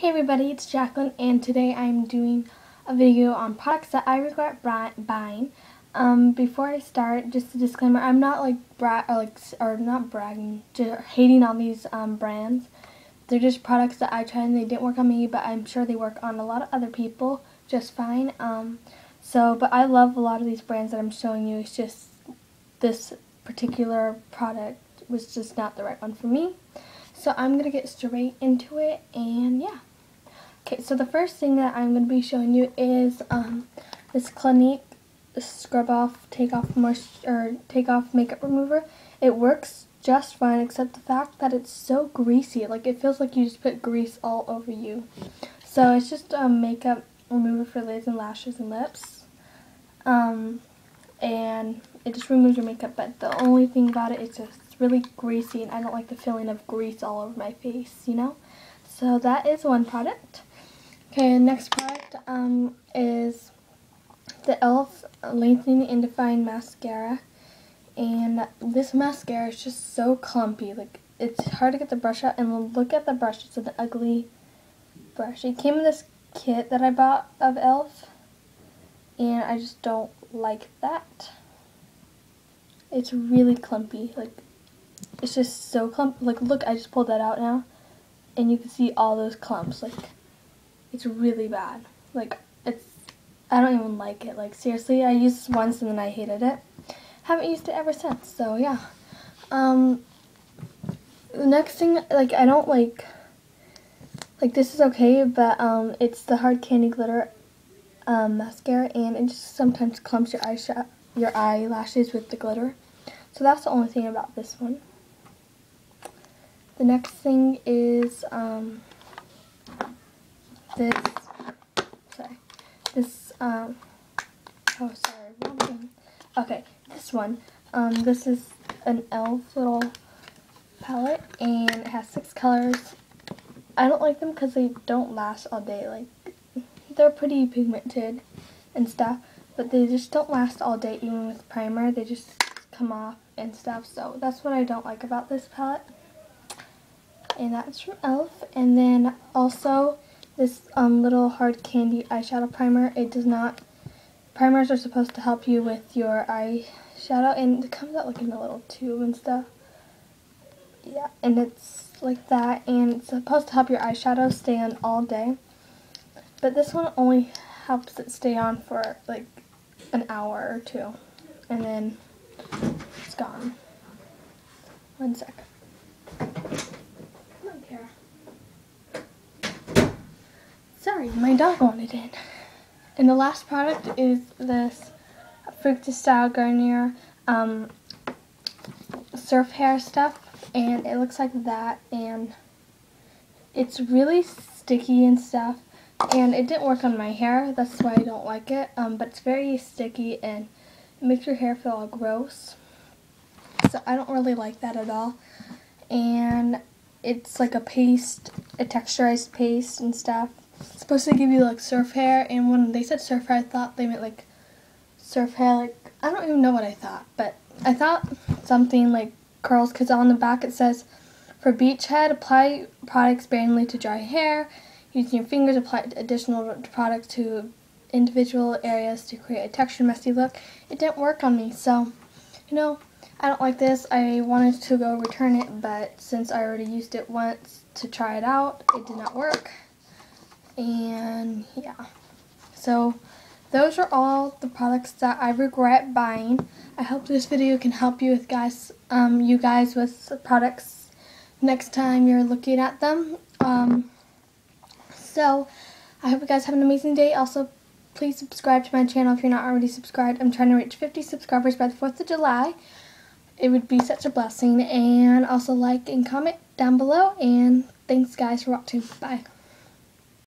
Hey everybody, it's Jaclyn and today I'm doing a video on products that I regret buying. Um, before I start, just a disclaimer, I'm not like bra or like or not bragging, just hating on these um, brands. They're just products that I tried and they didn't work on me, but I'm sure they work on a lot of other people just fine. Um, so, but I love a lot of these brands that I'm showing you. It's just this particular product was just not the right one for me. So I'm going to get straight into it and yeah. Okay, so the first thing that I'm going to be showing you is um, this Clinique Scrub Off Take Off or Take Off Makeup Remover. It works just fine except the fact that it's so greasy. Like it feels like you just put grease all over you. So it's just a makeup remover for lids and lashes and lips. Um, and it just removes your makeup, but the only thing about it is just really greasy and I don't like the feeling of grease all over my face, you know? So that is one product. Okay, next product um, is the e.l.f. Lengthening and Define Mascara. And this mascara is just so clumpy. Like, it's hard to get the brush out. And look at the brush. It's an ugly brush. It came in this kit that I bought of e.l.f. And I just don't like that. It's really clumpy. Like, it's just so clumpy. Like, look, I just pulled that out now. And you can see all those clumps. Like, it's really bad. Like, it's, I don't even like it. Like, seriously, I used it once and then I hated it. Haven't used it ever since, so yeah. Um, the next thing, like, I don't like, like, this is okay, but, um, it's the Hard Candy Glitter, um, mascara, and it just sometimes clumps your eyeshadow, your eyelashes with the glitter. So that's the only thing about this one. The next thing is, um, this, sorry, this, um, oh, sorry, Okay, this one, um, this is an e.l.f. little palette, and it has six colors. I don't like them because they don't last all day, like, they're pretty pigmented and stuff, but they just don't last all day, even with primer, they just come off and stuff, so that's what I don't like about this palette. And that's from e.l.f. And then also, this um, little hard candy eyeshadow primer. It does not, primers are supposed to help you with your eyeshadow and it comes out like in a little tube and stuff. Yeah, and it's like that and it's supposed to help your eyeshadow stay on all day. But this one only helps it stay on for like an hour or two and then it's gone. One second. My dog wanted in. And the last product is this Fructis Style Garnier um, surf hair stuff. And it looks like that. And it's really sticky and stuff. And it didn't work on my hair. That's why I don't like it. Um, but it's very sticky and it makes your hair feel all gross. So I don't really like that at all. And it's like a paste, a texturized paste and stuff supposed to give you like surf hair and when they said surf hair I thought they meant like surf hair like I don't even know what I thought but I thought something like curls because on the back it says for beach head apply products sparingly to dry hair. Using your fingers apply additional product to individual areas to create a textured messy look. It didn't work on me so you know I don't like this. I wanted to go return it but since I already used it once to try it out it did not work and yeah. So those are all the products that I regret buying. I hope this video can help you with guys, um, you guys with products next time you're looking at them. Um, so I hope you guys have an amazing day. Also, please subscribe to my channel if you're not already subscribed. I'm trying to reach 50 subscribers by the 4th of July. It would be such a blessing. And also like and comment down below. And thanks guys for watching. Bye.